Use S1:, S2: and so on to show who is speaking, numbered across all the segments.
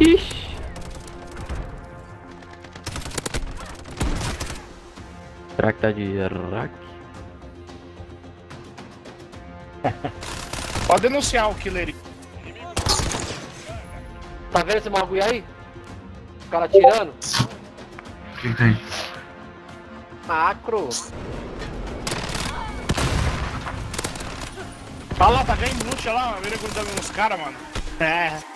S1: Ixi. Será que tá de rack?
S2: Pode denunciar o killer.
S3: Tá vendo esse bagulho aí? O cara atirando?
S4: O que, que tem?
S3: Macro.
S2: Tá lá, tá ganhando luta lá, vira grudando nos caras, mano. É.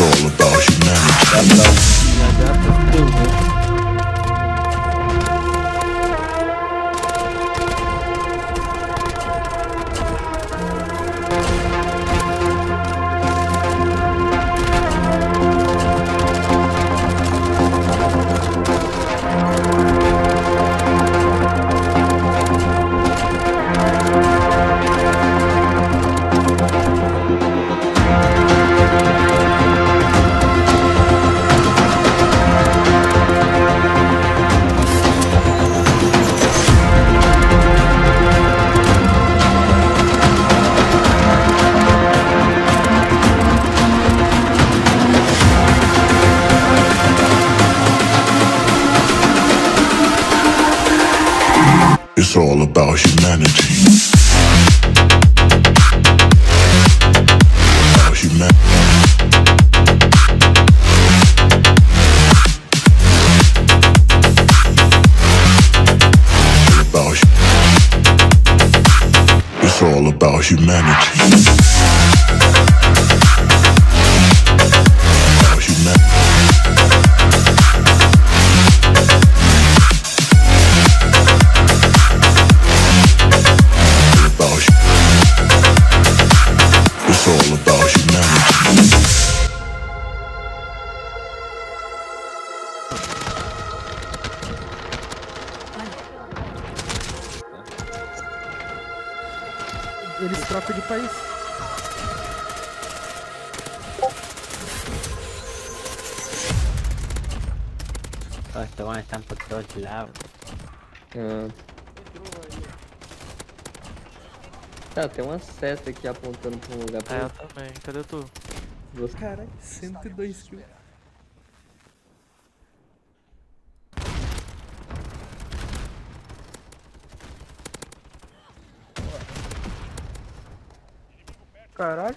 S5: All about humanity. It's all about humanity. Humanity. It's all about humanity. All about humanity.
S6: Eles trocam de país.
S1: Weón están por todos lados.
S7: Ah. Tá, tem uma seta aqui apontando pra um lugar
S8: É, eu também. Cadê tu?
S7: você.
S6: Caralho, 102 kills. Caralho.